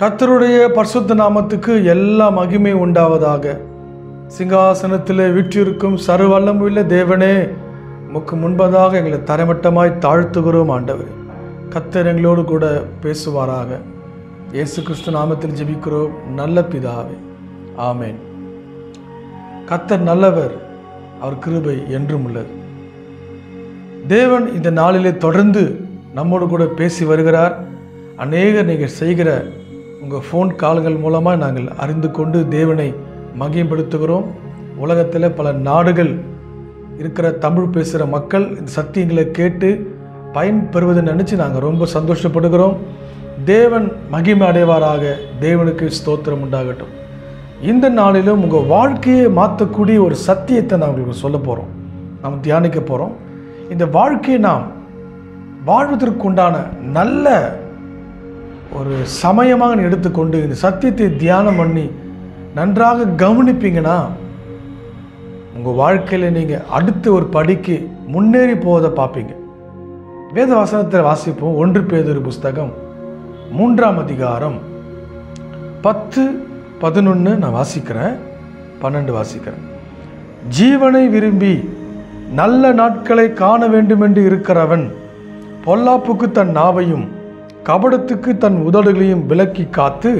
கத்தருடைய பரிசுத்த நாமத்துக்கு எல்லா மகிமை உண்டாவதாக. சிங்காசனத்திலே வீற்றிருக்கும் சர்வல்லமுள்ள தேவனே உமக்கு முன்பதாக எங்களை தரைமட்டமாய் தாழ்த்துகிறோம் ஆண்டவர். கத்தர் எங்களோடு கூட பேசுவாராக. இயேசு கிறிஸ்து நாமத்தில் ஜெபிக்கிறோம். நல்ல பிதாவே. ஆமேன். கத்தர் நல்லவர் அவர் கிருபை என்றும் உள்ளது. தேவன் இந்த நாளிலே தொடர்ந்து நம்மோடு கூட பேசி வருகிறார். அநேகர் நீங்கள் செய்கிற உங்கள் ஃபோன் கால்கள் மூலமாக நாங்கள் அறிந்து கொண்டு தேவனை மகிம்படுத்துகிறோம் உலகத்தில் பல நாடுகள் இருக்கிற தமிழ் பேசுகிற மக்கள் இந்த சத்தியங்களை கேட்டு பயன்பெறுவதை நினச்சி நாங்கள் ரொம்ப சந்தோஷப்படுகிறோம். தேவன் மகிமை அடைவாராக. தேவனுக்கு ஸ்தோத்திரம் உண்டாகட்டும். இந்த நாளிலும் உங்கள் வாழ்க்கையை மாற்றக்கூடிய ஒரு சத்தியத்தை நான் உங்களுக்கு சொல்ல போகிறோம் நாம் தியானிக்க போகிறோம் இந்த வாழ்க்கையை நாம் வாழ்வதற்குண்டான நல்ல ஒரு சமயமாக எடுத்துக்கொண்டு இந்த சத்தியத்தை தியானம் பண்ணி நன்றாக கவனிப்பீங்கன்னா உங்கள் வாழ்க்கையில் நீங்கள் அடுத்த ஒரு படிக்கு முன்னேறி போவதை பார்ப்பீங்க. வேத வசனத்தில் வாசிப்போம். ஒன்று பேதொரு புஸ்தகம் மூன்றாம் அதிகாரம் பத்து பதினொன்று நான் வாசிக்கிறேன். பன்னெண்டு வாசிக்கிறேன். ஜீவனை விரும்பி நல்ல நாட்களை காண வேண்டுமென்று இருக்கிறவன் பொல்லாப்புக்கு தன் நாவையும் கபடத்துக்கு தன் உதடுகளையும் விலக்கி காத்து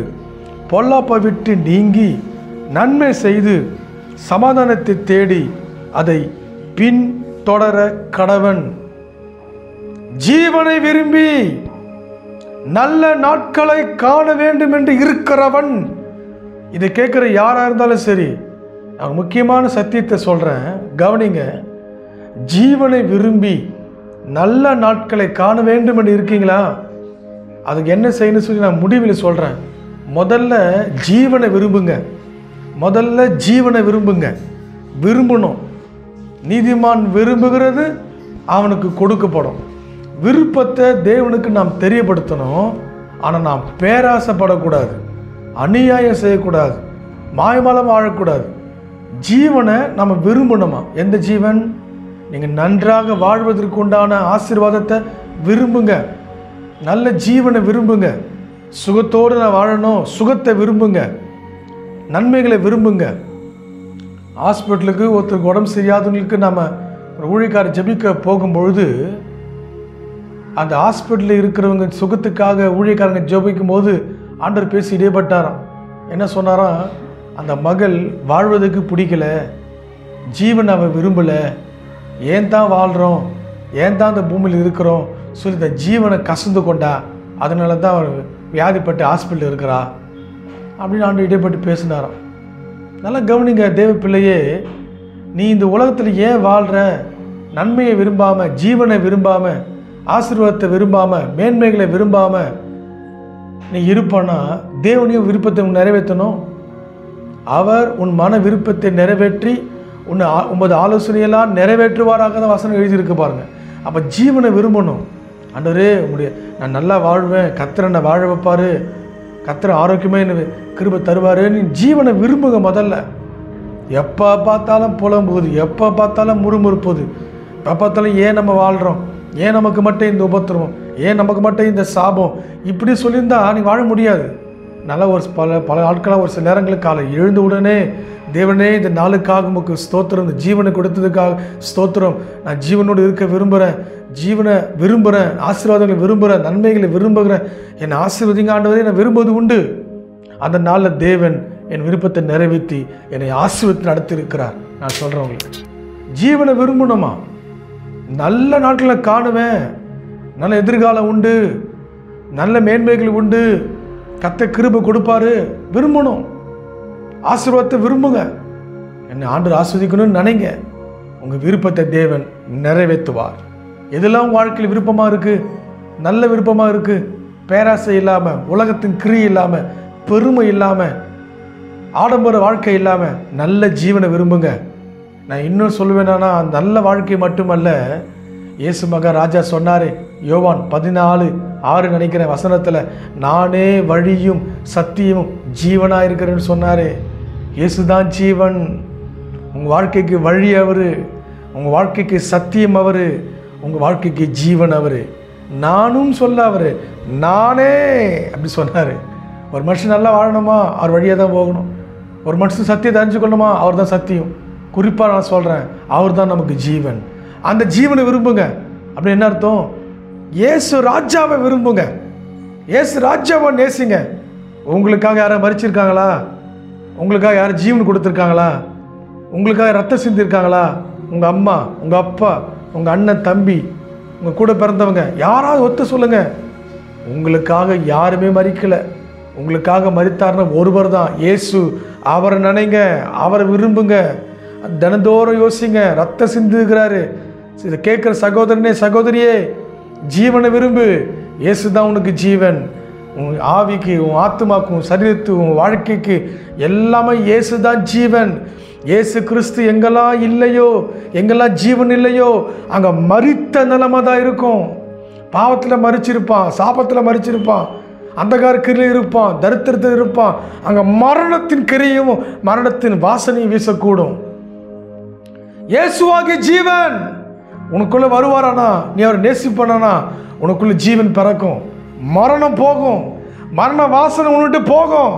பொல்லாப்பை விட்டு நீங்கி நன்மை செய்து சமாதானத்தை தேடி அதை பின் தொடர கடவன். ஜீவனை விரும்பி நல்ல நாட்களை காண வேண்டும் என்று இருக்கிறவன். இதை கேட்குற யாராக இருந்தாலும் சரி நான் முக்கியமான சத்தியத்தை சொல்கிறேன் கவனிங்க ஜீவனை விரும்பி நல்ல நாட்களை காண வேண்டும் என்று இருக்கீங்களா? அதுக்கு என்ன செய்யணும்னு சொல்லி நான் முடிவில் சொல்கிறேன் முதல்ல ஜீவனை விரும்புங்க. முதல்ல ஜீவனை விரும்புங்க. விரும்பணும். நீதிமான் விரும்புகிறது அவனுக்கு கொடுக்கப்படும். விருப்பத்தை தேவனுக்கு நாம் தெரியப்படுத்தணும். ஆனால் நாம் பேராசைப்படக்கூடாது. அநியாயம் செய்யக்கூடாது. மாயமலம் வாழக்கூடாது. ஜீவனை நம்ம விரும்பணுமா? எந்த ஜீவன்? நீங்கள் நன்றாக வாழ்வதற்கு உண்டான ஆசீர்வாதத்தை விரும்புங்க. நல்ல ஜீவனை விரும்புங்க. சுகத்தோடு நான் வாழணும். சுகத்தை விரும்புங்க. நன்மைகளை விரும்புங்க. ஹாஸ்பிட்டலுக்கு ஒருத்தருக்கு உடம்பு சரியாதவங்களுக்கு நம்ம ஒரு ஊழியக்காரர் ஜெபிக்க போகும்பொழுது அந்த ஹாஸ்பிட்டலில் இருக்கிறவங்க சுகத்துக்காக ஊழியக்காரங்க ஜபிக்கும் போது ஆண்டர் பேசி இடைப்பட்டாராம். என்ன சொன்னாராம்? அந்த மகள் வாழ்வதற்கு பிடிக்கல. ஜீவன் அவன் விரும்பலை. ஏன் தான் வாழ்கிறோம் ஏன் தான் அந்த பூமியில் இருக்கிறோம்? சொல்லி இந்த ஜீவனை கசந்து கொண்டா. அதனால தான் அவர் வியாதிப்பட்டு ஹாஸ்பிட்டல் இருக்கிறா அப்படின்னு ஆண்டு இடைப்பட்டு பேசினாராம். நல்லா கவனிங்க தேவ பிள்ளையே நீ இந்த உலகத்தில் ஏன் வாழ்கிற நன்மையை விரும்பாமல் ஜீவனை விரும்பாமல் ஆசீர்வாதத்தை விரும்பாமல் மேன்மைகளை விரும்பாமல் நீ இருப்பானா? தேவனையும் விருப்பத்தை நிறைவேற்றணும். அவர் உன் மன விருப்பத்தை நிறைவேற்றி உன்னை ஆ- உமது ஆலோசனையெல்லாம் நிறைவேற்றுவாராக தான் வசனம் எழுதியிருக்கு பாருங்கள் அப்போ ஜீவனை விரும்பணும். ஆண்டவரே உங்களுடைய நான் நல்லா வாழ்வேன். கத்திர என்னை வாழ வைப்பார். கத்திர ஆரோக்கியமே என்ன கிருபை தருவார். நீ ஜீவனை விரும்புங்க முதல்ல. எப்போ பார்த்தாலும் புலம்புகுது. எப்போ பார்த்தாலும் முறுமுறுப்புது எப்போ பார்த்தாலும் ஏன் நம்ம வாழ்கிறோம் ஏன் நமக்கு மட்டும் இந்த உபத்திரவம்? ஏன் நமக்கு மட்டும் இந்த சாபம்? இப்படி சொல்லியிருந்தா நீ வாழ முடியாது. நல்லா ஒரு பல பல நாட்களாக ஒரு சில நேரங்களுக்கு காலை எழுந்த உடனே தேவனே இந்த நாளுக்காக உமக்கு ஸ்தோத்திரம் இந்த ஜீவனை கொடுத்ததுக்காக ஸ்தோத்திரம். நான் ஜீவனோடு இருக்க விரும்புகிறேன் ஜீவனை விரும்புகிறேன் ஆசீர்வாதங்களை விரும்புகிறேன் நன்மைகளை விரும்புகிறேன். என்னை ஆசீர்வதிங்க ஆண்டவரே நான் விரும்புவது உண்டு. அந்த நாளில் தேவன் என் விருப்பத்தை நிறைவேற்றி என்னை ஆசீர்வத்து நடத்தியிருக்கிறார். நான் சொல்கிறேன் உங்களுக்கு. ஜீவனை விரும்பணுமா? நல்ல நாட்களை காணுவேன். நல்ல எதிர்காலம் உண்டு. நல்ல மேன்மைகள் உண்டு. கத்த கிருப கொடுப்பாரு. விரும்பணும். ஆசீர்வாதத்தை விரும்புங்க. என்னை ஆண்டு ஆஸ்வதிக்கணும்னு நினைங்க. உங்கள் விருப்பத்தை தேவன் நிறைவேற்றுவார். எதெல்லாம் வாழ்க்கையில் விருப்பமாக இருக்குது நல்ல விருப்பமாக இருக்குது பேராசை இல்லாமல் உலகத்தின் கிரி இல்லாமல் பெருமை இல்லாமல் ஆடம்பர வாழ்க்கை இல்லாமல் நல்ல ஜீவனை விரும்புங்க. நான் இன்னும் சொல்லுவேன்னா நல்ல வாழ்க்கை மட்டுமல்ல இயேசு மகன் ராஜா சொன்னார் யோவான் பதினாலு ஆறு நினைக்கிற வசனத்தில் நானே வழியும் சத்தியமும் ஜீவனாக இருக்கிறேன்னு சொன்னாரே. இயேசுதான் ஜீவன். உங்கள் வாழ்க்கைக்கு வழி அவர். உங்கள் வாழ்க்கைக்கு சத்தியம் அவர். உங்கள் வாழ்க்கைக்கு ஜீவன் அவர். நானும் சொல்ல அவர். நானே அப்படி சொன்னார். ஒரு மனுஷன் நல்லா வாழணுமா? அவர் வழியாக தான் போகணும். ஒரு மனுஷன் சத்தியத்தை அறிஞ்சுக்கணுமா? அவர் தான் சத்தியம். குறிப்பாக நான் சொல்கிறேன் அவர் தான் நமக்கு ஜீவன். அந்த ஜீவனை விரும்புங்க. அப்படி என்ன அர்த்தம்? இயேசு ராஜாவை விரும்புங்க. இயேசு ராஜாவை நேசிங்க. உங்களுக்காக யாரும் மறிச்சிருக்காங்களா உங்களுக்காக யாரும் ஜீவன் கொடுத்துருக்காங்களா? உங்களுக்காக ரத்தம் சிந்திருக்காங்களா? உங்கள் அம்மா உங்கள் அப்பா உங்கள் அண்ணன் தம்பி உங்கள் கூட பிறந்தவங்க யாராவது ஒத்து சொல்லுங்கள் உங்களுக்காக யாருமே மறிக்கலை. உங்களுக்காக மறித்தார்னா ஒருவர் தான் இயேசு அவரை நினைங்க அவரை விரும்புங்க. தினந்தோறும் யோசிங்க ரத்தம் சிந்துகிறாரு. இதை கேட்குற சகோதரனே சகோதரியே ஜீவனை விரும்பு. இயேசு தான் உனக்கு ஜீவன். உன் ஆவிக்கு உன் ஆத்மாக்கு உன் சரீரத்து உன் வாழ்க்கைக்கு எல்லாமே இயேசு தான் ஜீவன். இயேசு கிறிஸ்து எங்கெல்லாம் இல்லையோ எங்கெல்லாம் ஜீவன் இல்லையோ அங்கே மறித்த நிலைமை தான் இருக்கும். பாவத்தில் மறிச்சிருப்பான் சாபத்தில் மறிச்சிருப்பான் அந்தகார கிரியில் இருப்பான் தரித்திரத்தில் இருப்பான். அங்கே மரணத்தின் கிரியையும் மரணத்தின் வாசனையும் வீசக்கூடும். இயேசுவாகிய ஜீவன்! உனக்குள்ளே வருவாரானா? நீ அவர் நேசிப்பானா உனக்குள்ளே ஜீவன் பிறக்கும். மரணம் போகும். மரண வாசனை உன்னை விட்டு போகும்.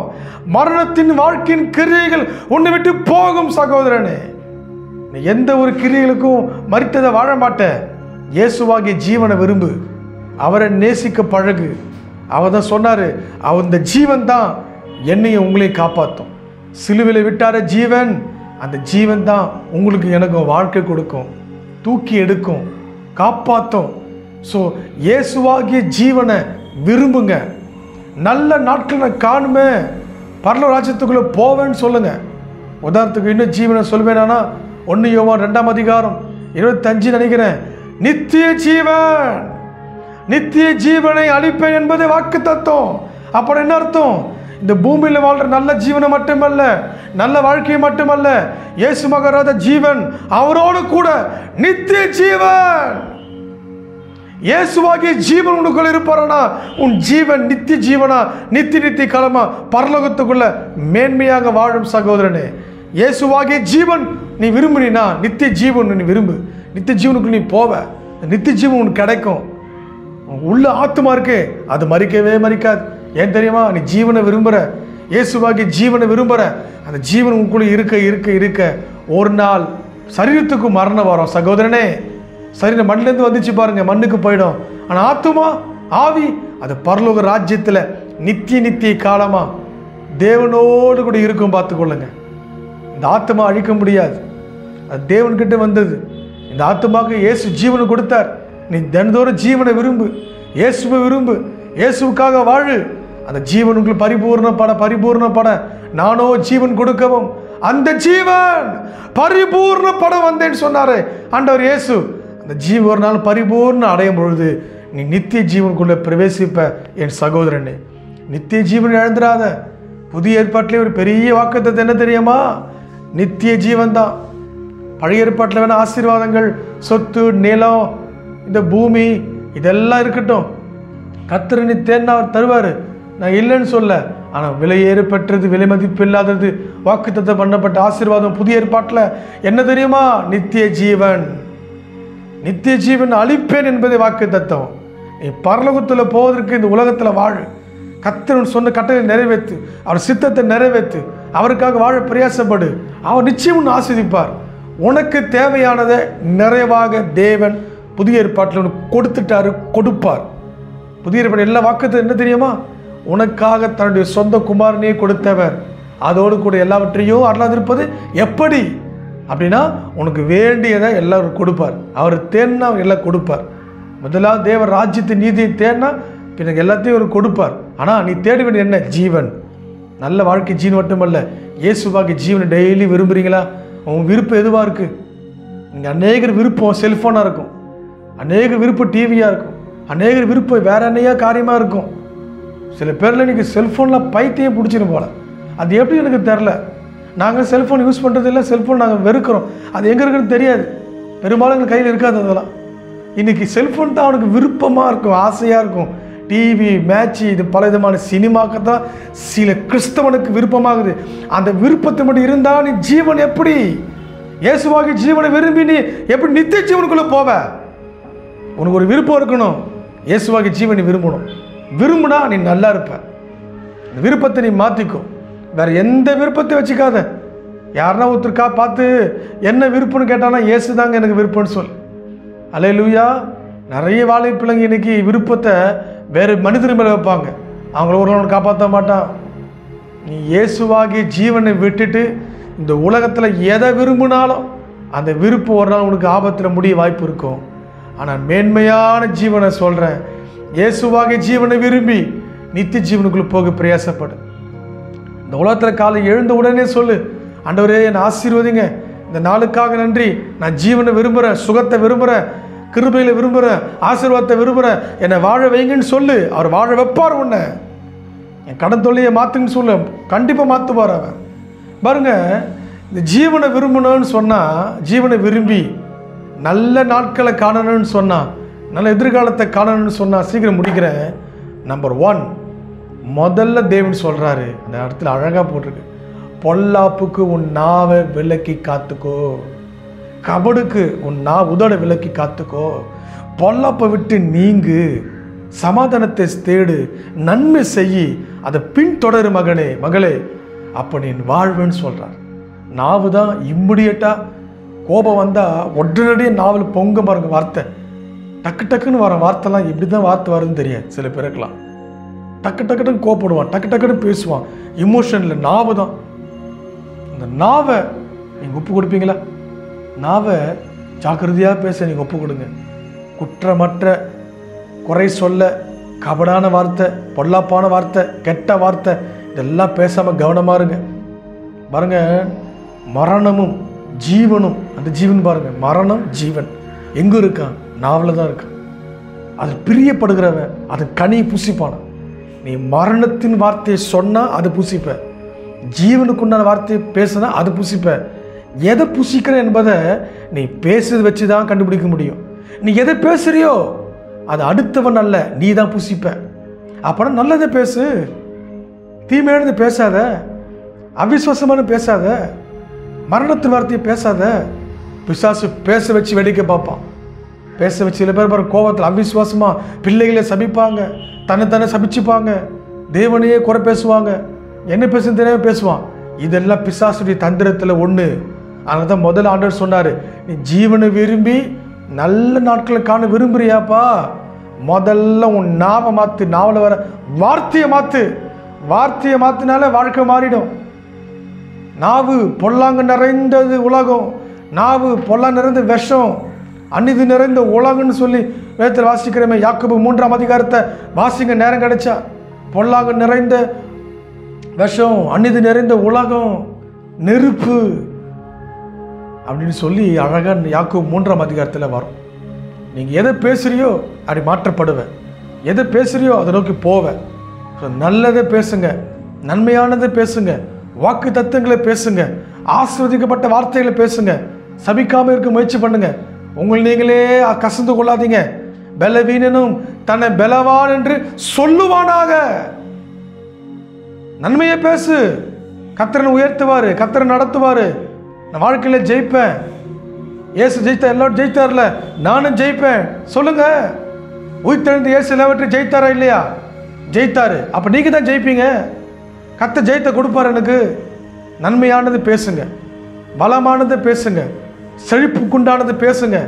மரணத்தின் வாழ்க்கையின் கிரியைகள் உன்னை விட்டு போகும் சகோதரனே. நீ எந்த ஒரு கிரியைகளுக்கும் மறித்ததை வாழ மாட்ட. இயேசுவாகிய ஜீவனை விரும்பு. அவரை நேசிக்க பழகு. அவர் தான் சொன்னார் அவர் இந்த ஜீவன் தான் என்னையும் உங்களையும் காப்பாற்றும் சிலுவையில் விட்டார ஜீவன் அந்த ஜீவன் தான் உங்களுக்கு எனக்கும் வாழ்க்கை கொடுக்கும். தூக்கி எடுக்கும் காப்பாற்றும் ஸோ இயேசுவாகிய ஜீவனை விரும்புங்க. நல்ல நாட்களை காணுமே. பரல ராஜ்யத்துக்குள்ளே போவேன்னு சொல்லுங்கள் உதாரணத்துக்கு இன்னும் ஜீவனை சொல்வேனா ஒன்று யோவா ரெண்டாம் அதிகாரம் இருபத்தஞ்சு நினைக்கிறேன். நித்திய ஜீவன். நித்திய ஜீவனை அளிப்பேன் என்பது வாக்கு தத்துவம் அப்புறம் என்ன அர்த்தம்? இந்த பூமியில் வாழ்கிற நல்ல ஜீவனை மட்டுமல்ல நல்ல வாழ்க்கையை மட்டுமல்ல இயேசு மகராத ஜீவன் அவரோடு கூட நித்திய ஜீவன். இயேசுவாகிய ஜீவன் உனக்குள்ள இருப்பாரனா? உன் ஜீவன் நித்திய ஜீவனா? நித்தி நித்திய காலமா? பரலோகத்துக்குள்ள மேன்மையாக வாழும் சகோதரனே. இயேசுவாகிய ஜீவன் நீ விரும்புனா நித்திய ஜீவன் நீ விரும்பு. நித்திய ஜீவனுக்கு நீ போவ. நித்திய ஜீவன் உனக்கு கிடைக்கும். உள்ள ஆத்துமா இருக்கே அது மறிக்கவே மறிக்காது. ஏன் தெரியுமா? நீ ஜீவனை விரும்புற. இயேசுவாகி ஜீவனை விரும்புற. அந்த ஜீவன் உனக்குள்ள இருக்க இருக்க இருக்க. ஒரு நாள் சரீரத்துக்கு மரணம் வரும். சகோதரனே சரீரம் மண்ணிலேருந்து வந்துச்சு பாருங்கள் மண்ணுக்கு போயிடும். ஆனால் ஆத்துமா ஆவி அது பரலோக ராஜ்யத்தில் நித்திய நித்திய காலமாக தேவனோடு கூட இருக்கும் பார்த்துக்கொள்ளுங்க. இந்த ஆத்மா அழிக்க முடியாது. அது தேவன்கிட்ட வந்தது. இந்த ஆத்மாவுக்கு இயேசு ஜீவனை கொடுத்தார். நீ தினந்தோறும் ஜீவனை விரும்பு. இயேசுவை விரும்பு. இயேசுக்காக வாழு. அந்த ஜீவனுக்குள்ள பரிபூர்ணப்பட பரிபூர்ணப்பட நானோ ஜீவன் கொடுக்கவும். அந்த ஜீவன் பரிபூர்ணப்பட வந்தேன்னு சொன்னாரு ஆண்டவர் இயேசு. அந்த ஜீவன் ஒரு நாள் பரிபூர்ண அடையும் பொழுது நீ நித்திய ஜீவனுக்குள்ளே பிரவேசிப்ப என் சகோதரனே. நித்திய ஜீவன் இழந்துடாத. புதிய ஏற்பாட்டிலே ஒரு பெரிய வாக்குத்தத்தை என்ன தெரியுமா? நித்திய ஜீவன் தான் பழைய ஏற்பாட்டில் வேணால் ஆசீர்வாதங்கள் சொத்து நிலம் இந்த பூமி இதெல்லாம் இருக்கட்டும். கத்திர நீ தேன்னா அவர் தருவார். நான் இல்லைன்னு சொல்ல. ஆனால் விலையேறு பெற்றது விலை மதிப்பு இல்லாதது வாக்குத்தத்தை பண்ணப்பட்ட ஆசீர்வாதம் புதிய ஏற்பாட்டில் என்ன தெரியுமா? நித்திய ஜீவன். நித்திய ஜீவன் அழிப்பேன் என்பதே வாக்கு தத்துவம். நீ பரலோகத்தில் போவதற்கு இந்த உலகத்தில் வாழு. கத்தனு சொன்ன கட்டளை நிறைவேற்று. அவர் சித்தத்தை நிறைவேற்று. அவருக்காக வாழ பிரயாசப்படு. அவர் நிச்சயம் உன்னை ஆஸ்வதிப்பார் உனக்கு தேவையானதை நிறைவாக தேவன் புதிய ஏற்பாட்டில் கொடுத்துட்டாரு கொடுப்பார். புதிய ஏற்பாடு எல்லா வாக்குத்தம் என்ன தெரியுமா? உனக்காக தன்னுடைய சொந்த குமாரனையே கொடுத்தவர். அதோடு கூட எல்லாவற்றையும் அருளாதிருப்பது எப்படி? அப்படின்னா உனக்கு வேண்டியதை எல்லாரும் கொடுப்பார். அவர் தேன்னா அவர் எல்லாம் கொடுப்பார். முதலாவது தேவர் ராஜ்யத்து நீதியை தேடினா பின்ன எல்லாத்தையும் அவர் கொடுப்பார். ஆனால் நீ தேட வேண்டிய என்ன? ஜீவன். நல்ல வாழ்க்கை ஜீவன் மட்டுமல்ல இயேசுவாக்கு ஜீவனை டெய்லி விரும்புகிறீங்களா உன் விருப்பம் எதுவாக இருக்குது இங்கே அநேகர் விருப்பம் செல்ஃபோனாக இருக்கும். அநேகர் விருப்பம் டிவியாக இருக்கும். அநேகர் விருப்பம் வேற என்னையா காரியமாக இருக்கும். சில பேரில் இன்றைக்கி செல்ஃபோனில் பைத்தியம் பிடிச்சிரும் போல. அது எப்படி எனக்கு தெரில நாங்கள் செல்ஃபோன் யூஸ் பண்ணுறது இல்லை செல்ஃபோன் நாங்கள் வெறுக்கிறோம். அது எங்கே இருக்குன்னு தெரியாது. பெரும்பாலும் எங்கள் கையில் இருக்காது அதெல்லாம். இன்றைக்கி செல்ஃபோன் தான் அவனுக்கு விருப்பமாக இருக்கும் ஆசையாக இருக்கும். டிவி மேட்ச்சு இது பல விதமான சினிமாக்கு தான் சில கிறிஸ்தவனுக்கு விருப்பமாகுது. அந்த விருப்பத்தை மட்டும் இருந்தால் நீ ஜீவன் எப்படி? இயேசுவாகி ஜீவனை விரும்பி நீ எப்படி நித்திய ஜீவனுக்குள்ளே போவ? உனக்கு ஒரு விருப்பம் இருக்கணும். இயேசுவாகி ஜீவனை விரும்பணும். விரும்புனா நீ நல்லா இருப்ப. இந்த விருப்பத்தை நீ மாற்றிக்கோ வேறு எந்த விருப்பத்தை வச்சுக்காத. யாருன்னா ஒருத்தருக்கா பார்த்து என்ன விருப்பம்னு கேட்டானா இயேசு தாங்க எனக்கு விருப்பம்னு சொல். அலே லூயா நிறைய வாழை பிள்ளைங்க இன்னைக்கு விருப்பத்தை வேறு மனிதர் மேலே வைப்பாங்க. அவங்கள ஒரு காப்பாற்ற மாட்டான். நீ இயேசுவாகிய ஜீவனை விட்டுட்டு இந்த உலகத்தில் எதை விரும்பினாலும் அந்த விருப்பம் ஒரு நாள் உனக்கு ஆபத்தில் முடிய வாய்ப்பு இருக்கும். ஆனால் மேன்மையான ஜீவனை சொல்கிறேன் இயேசுவாகிய ஜீவனை விரும்பி நித்திய ஜீவனுக்குள்ளே போக பிரயாசப்படு. இந்த உலகத்தில் காலை எழுந்த உடனே சொல்லு. ஆண்டவரே என்னை ஆசீர்வதிங்க. இந்த நாளுக்காக நன்றி. நான் ஜீவனை விரும்புகிறேன் சுகத்தை விரும்புகிறேன் கிருபையில் விரும்புகிறேன் ஆசீர்வாதத்தை விரும்புகிறேன் என்னை வாழ வைங்கன்னு சொல்லு. அவர் வாழ வைப்பார் உன்னை. என் கடன் தொல்லையை மாற்றுங்கன்னு சொல்லு. கண்டிப்பாக மாற்றுவார் அவன் பாருங்க இந்த ஜீவனை விரும்பணும்னு சொன்னால் ஜீவனை விரும்பி நல்ல நாட்களை காணணும்னு சொன்னால் நல்ல எதிர்காலத்தை காணணும்னு சொன்னால் சீக்கிரம் முடிக்கிறேன். நம்பர் ஒன் முதல்ல தேவன் சொல்கிறாரு அந்த இடத்துல அழகாக போட்டிருக்கு. பொல்லாப்புக்கு உன் நாவை விலக்கி காத்துக்கோ. கபடுக்கு உன் நா உதட விலக்கி காத்துக்கோ. பொல்லாப்பை விட்டு நீங்கு. சமாதானத்தை தேடு. நன்மை செய்யி. அதை பின்தொடரு மகனே மகளே அப்போ நீ வாழ்வேன்னு சொல்கிறார் நாவு தான் இம்மிடியட்டாக கோபம் வந்தால் உடனடியே நாவல் பொங்க பாருங்க வார்த்தை. டக்கு டக்குன்னு வர வார்த்தைலாம் இப்படி தான் வார்த்தை வருதுன்னு தெரியாது. சில பேருக்கெல்லாம். டக்கு டக்கு டக்குன்னு கோப்படுவான் டக்கு டக்குன்னு பேசுவான். எமோஷனில் நாவு தான். இந்த நாவை நீங்கள் ஒப்பு கொடுப்பீங்களா? நாவை ஜாக்கிரதையாக பேச நீங்கள் ஒப்பு கொடுங்க. குற்றமற்ற குறை சொல்ல கபடான வார்த்தை பொல்லாப்பான வார்த்தை கெட்ட வார்த்தை இதெல்லாம் பேசாமல் கவனமாக இருங்க. பாருங்க மரணமும் ஜீவனும் அந்த ஜீவன் பாருங்க மரணம் ஜீவன். எங்கே இருக்கான்? நாவலில் தான் இருக்கான். அது பிரியப்படுகிறவன் அது கனி புசிப்பான. நீ மரணத்தின் வார்த்தையை சொன்னால் அது புசிப்ப. ஜீவனுக்குண்டான வார்த்தையை பேசுனா அது புசிப்ப. எதை புசிக்கிற என்பதை நீ பேசுறது வச்சு தான் கண்டுபிடிக்க முடியும். நீ எதை பேசுறியோ அது அடுத்தவன் அல்ல நீ தான் புசிப்ப. அப்போனா நல்லதை பேசு. தீமையானது பேசாத. அவிசுவாசமான பேசாத. மரணத்தின் வார்த்தையை பேசாத. பிசாசு பேச வச்சு வேடிக்கை பார்ப்பான். பேச வச்சு சில பேர் பாரு கோபத்தில் அவிஸ்வாசமாக பிள்ளைகளை சபிப்பாங்க. தன்னை சபிச்சுப்பாங்க. தேவனையே குறை பேசுவாங்க. என்ன பேசுன்னு தெரியாம பேசுவான். இதெல்லாம் பிசாசுடைய தந்திரத்தில் ஒன்று அதனால தான் முதல்ல ஆண்டவர் சொன்னார் நீ ஜீவனை விரும்பி நல்ல நாட்களை காண விரும்புறியாப்பா. முதல்ல உன் நாவை மாற்று நாவல வர வார்த்தையை மாற்று வார்த்தையை மாற்றினாலே வாழ்க்கை மாறிடும். நாவு பொல்லாங்க நிறைந்தது உலகம். நாவு பொல்லா நிறைந்த விஷம். அநீதி நிறைந்த உலகம்னு சொல்லி வேதத்தில் வாசிக்கிறமே. யாக்குபு மூன்றாம் அதிகாரத்தை வாசிங்க நேரம் கிடைச்சா. பொல்லாங்கு நிறைந்த விஷம் அநீதி நிறைந்த உலகம் நெருப்பு அப்படின்னு சொல்லி அழகாக யாக்கோபு மூன்றாம் அதிகாரத்தில் வரும். நீங்கள் எதை பேசுகிறியோ அப்படி மாற்றப்படுவேன் எதை பேசுகிறியோ அதை நோக்கி போவேன் ஸோ நல்லதை பேசுங்க நன்மையானதை பேசுங்க வாக்கு தத்துவங்களை பேசுங்க ஆஸ்வதிக்கப்பட்ட வார்த்தைகளை பேசுங்க சபிக்காமல் இருக்க முயற்சி பண்ணுங்க. உங்களை நீங்களே கசந்து கொள்ளாதீங்க. பலவீனனும் தன்னை பலவான் என்று சொல்லுவானாக. நன்மையை பேசு. கத்திரன் உயர்த்துவார் கத்திரன் நடத்துவார். நான் வாழ்க்கையில் ஜெயிப்பேன். ஏசு ஜெயித்தார் எல்லாரும் ஜெயித்தார்ல நானும் ஜெயிப்பேன். சொல்லுங்க. உயிர்த்தெழுந்து ஏசு எல்லாவற்றையும் ஜெயித்தாரா இல்லையா? ஜெயித்தாரு. அப்போ நீங்கள் தான் ஜெயிப்பீங்க. கத்த ஜெயித்த கொடுப்பார் எனக்கு. நன்மையானது பேசுங்க. பலமானது பேசுங்க. செழிப்புக்குண்டானது பேசுங்க.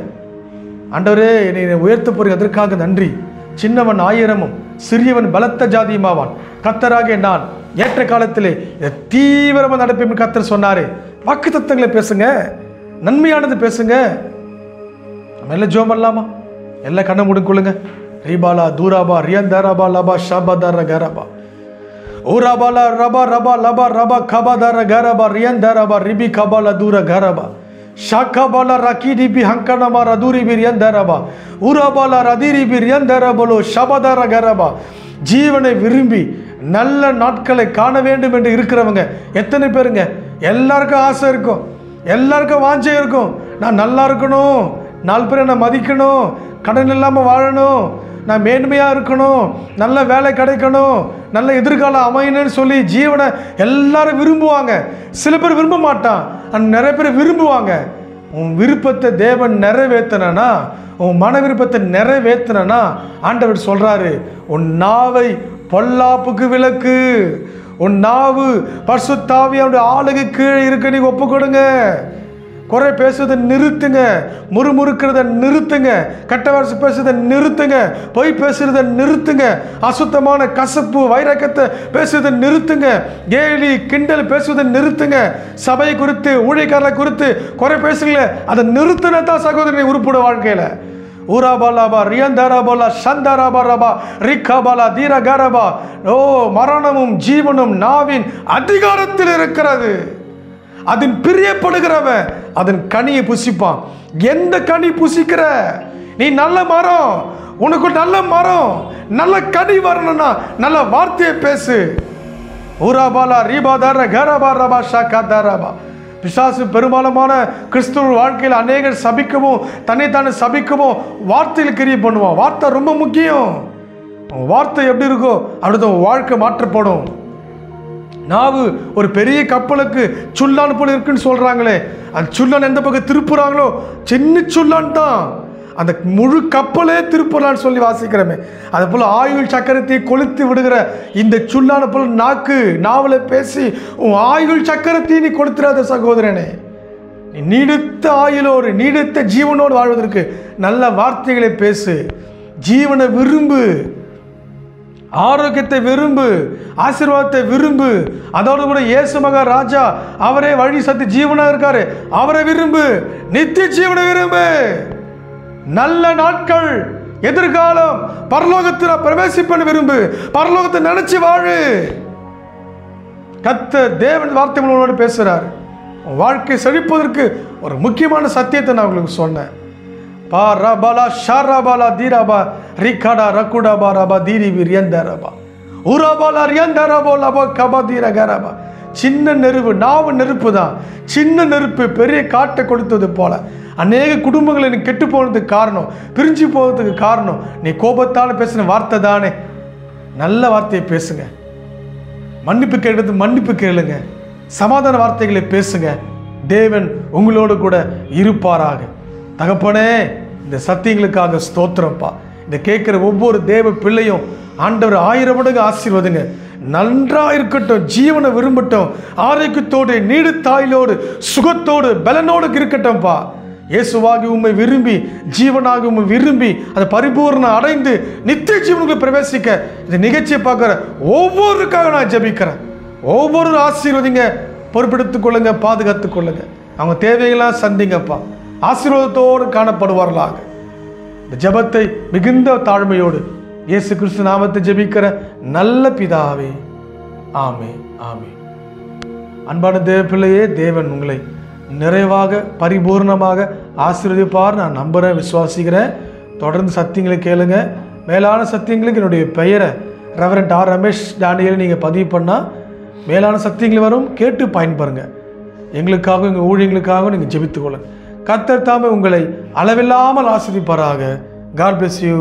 ஆண்டவரே என்னை உயர்த்த போகிற அதற்காக நன்றி. சின்னவன் ஆயிரமும் சிறியவன் பலத்த ஜாதியுமாவான். கத்தராக நான் ஏற்ற காலத்திலே இதை தீவிரமாக நடப்பேன் கத்தர் சொன்னாரே. வாக்கு தத்துவங்களை பேசுங்க. நன்மையானது பேசுங்க. நம்ம எல்லாம் ஜோம் பண்ணலாமா? எல்லாம் கண்ணை முடிக்கொள்ளுங்க ரீபாலா தூராபா ரியந்தாராபா லபா ஷாபாதார கரபா. ஊராபாலா ரபா ரபா லபா ரபா கபாதார கரபா ரியந்தாராபா ரிபி கபாலா தூர கரபா. ಶಾಖಬಲ ರಕಿಡಿಬಿ ಹಂಕನಮ ರದೂರಿಬಿ ರಿಯಂದರಬ ಉರಬಲ ರದಿರಿಬಿ ரியந்தரபலோ ಶಬದರ கரப ஜீவனை விரும்பி நல்ல நாட்களை காண வேண்டும் என்று இருக்கிறவங்க எத்தனை பேருங்க எல்லாருக்கும் ஆசை இருக்கும் எல்லாருக்கும் வாஞ்சை இருக்கும் நான் நல்லா இருக்கணும் நாலு பேர் என்னை மதிக்கணும் கடன் இல்லாமல் வாழணும் நான் மேன்மையாக இருக்கணும் நல்ல வேலை கிடைக்கணும் நல்ல எதிர்காலம் அமையணும்னு சொல்லி ஜீவனை எல்லாரும் விரும்புவாங்க. சில பேர் விரும்ப மாட்டான். ஆனால் நிறைய பேர் விரும்புவாங்க. உன் விருப்பத்தை தேவன் நிறைவேற்றினா உன் மன விருப்பத்தை நிறைவேற்றினா ஆண்டவர் சொல்கிறாரு உன் நாவை பொல்லாப்புக்கு விலக்கு. உன் நாவு பர்சுத்தாவியோட ஆளுக்கு கீழே இருக்க நீ ஒப்பு கொடுங்க குறை பேசுவதை நிறுத்துங்க முறுமுறுக்கிறத நிறுத்துங்க கெட்ட வார்த்தை பேசுறதை நிறுத்துங்க பொய் பேசுறதை நிறுத்துங்க அசுத்தமான கசப்பு வைரக்கத்தை பேசுவதை நிறுத்துங்க கேலி கிண்டல் பேசுவதை நிறுத்துங்க சபை குறித்து ஊழியக்காரரை குறித்து குறை பேசுங்களே அதை நிறுத்தினா தான் சகோதரனை உருப்பிட வாழ்க்கையில். ஊராபாலாபா ரியந்தாராபாலா சந்தாராபாராபா ரிக்காபாலா தீரகாராபா ஓ மரணமும் ஜீவனும் நாவின் அதிகாரத்தில் இருக்கிறது. அதன் பிரியப்படுகிறவன் அதன் கனியை புசிப்பான். எந்த கனி புசிக்கிற? நீ நல்ல மரம். உனக்கு நல்ல மரம். நல்ல கனி வரணும்னா நல்ல வார்த்தையை பேசு. ஊராபாலா ரீபாதார கரபா ரபா ஷாக்கா தாராபா பிசாசு பெரும்பாலுமான கிறிஸ்துவ வாழ்க்கையில் அநேகர் சபிக்கவும் தன்னைத்தானே சபிக்கவும் வார்த்தையில் கிரியை பண்ணுவான். வார்த்தை ரொம்ப முக்கியம். வார்த்தை எப்படி இருக்கோ அடுத்த வாழ்க்கை மாற்றப்படும். நாவு ஒரு பெரிய கப்பலுக்கு சுல்லான் போல இருக்குன்னு சொல்கிறாங்களே அந்த சுல்லான் எந்த பக்கம் திருப்புறாங்களோ? சின்ன சுல்லான் தான். அந்த முழு கப்பலே திருப்புறான்னு சொல்லி வாசிக்கிறோமே. அது போல் ஆயுள் சக்கரத்தை கொளுத்து விடுகிற இந்த சுல்லான போல் நாக்கு நாவலை பேசி உன் ஆயுள் சக்கரத்தை நீ கொளுத்துறாத சகோதரனே. நீ நீடித்த ஆயுளோடு நீடித்த ஜீவனோடு வாழ்வதற்கு நல்ல வார்த்தைகளை பேசு. ஜீவனை விரும்பு. ஆரோக்கியத்தை விரும்பு ஆசீர்வாதத்தை விரும்பு. அதோடு கூட இயேசு மகா ராஜா அவரே வழி சத்து ஜீவனாக இருக்காரு. அவரை விரும்பு நித்திய ஜீவனை விரும்பு. நல்ல நாட்கள் எதிர்காலம் பரலோகத்தில் பிரவேசிப்பன்னு விரும்பு. பரலோகத்தை நினைச்சு வாழு. கத்த தேவன் வார்த்தை உங்களோடு பேசுகிறார் வாழ்க்கை செழிப்பதற்கு ஒரு முக்கியமான சத்தியத்தை நான் உங்களுக்கு சொன்னேன். பா ரபாலா ஷாராபாலா தீராபா ரிகாடா ரகுடாபா ரபா தீரி விரியந்தரபா உராபாலா ரியந்தரபோ லபா கபா தீர சின்ன நெருப்பு நாவு நெருப்பு தான். சின்ன நெருப்பு பெரிய காட்டை கொடுத்தது போல. அநேக குடும்பங்கள் எனக்கு கெட்டு போனதுக்கு காரணம் பிரிஞ்சு போகிறதுக்கு காரணம். நீ கோபத்தால் பேசின வார்த்தை தானே. நல்ல வார்த்தையை பேசுங்க. மன்னிப்பு கேட்டது மன்னிப்பு கேளுங்க. சமாதான வார்த்தைகளை பேசுங்க. தேவன் உங்களோடு கூட இருப்பாராக. தகப்பனே இந்த சத்தியங்களுக்காக ஸ்தோத்திரம்ப்பா. இந்த கேட்குற ஒவ்வொரு தேவ பிள்ளையும் ஆண்டவர் ஆயிரம் மடங்கு ஆசீர்வதுங்க. நன்றா இருக்கட்டும் ஜீவனை விரும்பட்டும். ஆரோக்கியத்தோடு நீடுத்தாயிலோடு சுகத்தோடு பலனோடு இருக்கட்டும்ப்பா. இயேசுவாகி உண்மை விரும்பி ஜீவனாகி உண்மை விரும்பி அதை பரிபூர்ணம் அடைந்து நித்திய ஜீவனுக்கு பிரவேசிக்க இந்த நிகழ்ச்சியை பார்க்குற ஒவ்வொருக்காக நான் ஜெபிக்கிறேன். ஒவ்வொரு ஆசீர்வதிங்க பொறுப்பெடுத்துக்கொள்ளுங்க பாதுகாத்துக் கொள்ளுங்க அவங்க தேவைகளாக சந்திங்கப்பா. ஆசீர்வாதத்தோடு காணப்படுவார்களாக. இந்த ஜெபத்தை மிகுந்த தாழ்மையோடு இயேசு கிறிஸ்து நாமத்தை ஜெபிக்கிற நல்ல பிதாவே ஆமே ஆமே அன்பான தேவ பிள்ளையே தேவன் உங்களை நிறைவாக பரிபூர்ணமாக ஆசீர்வதிப்பார். நான் நம்புகிறேன் விசுவாசிக்கிறேன். தொடர்ந்து சத்தியங்களை கேளுங்க. மேலான சத்தியங்களுக்கு என்னுடைய பெயரை ரெவரண்ட் ஆர் ரமேஷ் டானியல் நீங்கள் பதிவு பண்ணால் மேலான சத்தியங்கள் வரும். கேட்டு பயன்பெறுங்க. எங்களுக்காகவும் எங்கள் ஊழியங்களுக்காகவும் நீங்கள் ஜெபித்துக்கொள்ளுங்கள் கத்தர் தாமே உங்களை அளவில்லாமல் ஆசிரிப்பாராக. God bless you